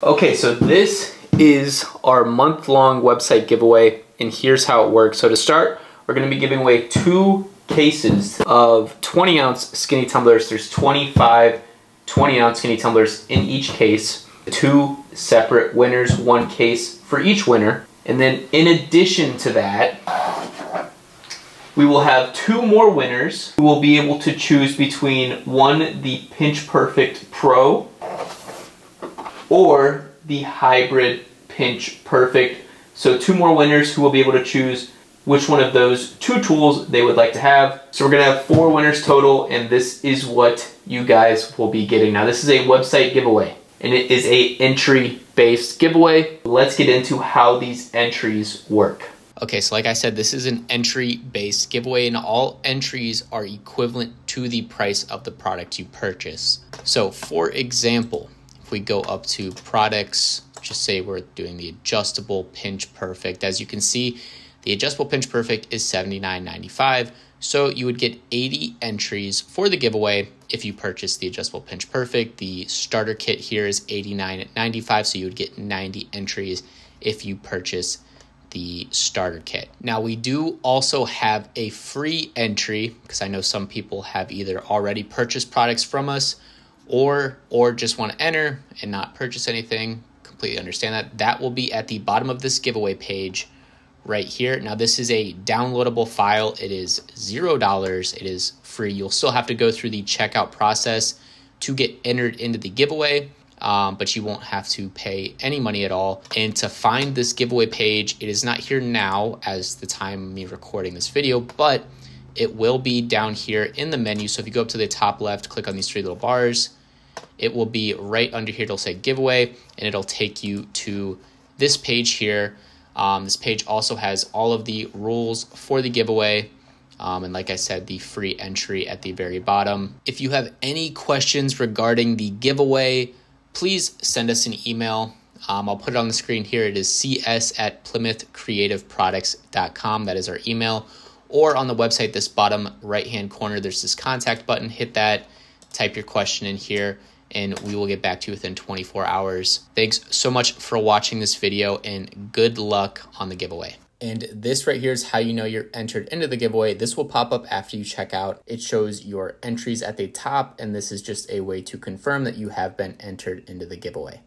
Okay, so this is our month-long website giveaway, and here's how it works. So to start, we're gonna be giving away two cases of 20 ounce skinny tumblers. There's 25 20 ounce skinny tumblers in each case. Two separate winners, one case for each winner. And then in addition to that, we will have two more winners who will be able to choose between one, the Pinch Perfect Pro, or the Hybrid Pinch Perfect. So two more winners who will be able to choose which one of those two tools they would like to have. So we're gonna have four winners total and this is what you guys will be getting. Now this is a website giveaway and it is a entry based giveaway. Let's get into how these entries work. Okay, so like I said, this is an entry based giveaway and all entries are equivalent to the price of the product you purchase. So for example, if we go up to products, just say we're doing the adjustable pinch perfect, as you can see, the adjustable pinch perfect is $79.95. So you would get 80 entries for the giveaway if you purchase the adjustable pinch perfect. The starter kit here is $89.95. So you would get 90 entries if you purchase the starter kit. Now we do also have a free entry because I know some people have either already purchased products from us or or just want to enter and not purchase anything. Completely understand that. That will be at the bottom of this giveaway page right here. Now this is a downloadable file. It is $0. It is free. You'll still have to go through the checkout process to get entered into the giveaway. Um, but you won't have to pay any money at all. And to find this giveaway page, it is not here now as the time of me recording this video, but it will be down here in the menu. So if you go up to the top left, click on these three little bars, it will be right under here. It'll say giveaway and it'll take you to this page here um, this page also has all of the rules for the giveaway. Um, and like I said, the free entry at the very bottom. If you have any questions regarding the giveaway, please send us an email. Um, I'll put it on the screen here. It is cs at plymouthcreativeproducts.com. That is our email. Or on the website, this bottom right hand corner, there's this contact button. Hit that, type your question in here, and we will get back to you within 24 hours. Thanks so much for watching this video and good luck on the giveaway. And this right here is how you know you're entered into the giveaway. This will pop up after you check out. It shows your entries at the top, and this is just a way to confirm that you have been entered into the giveaway.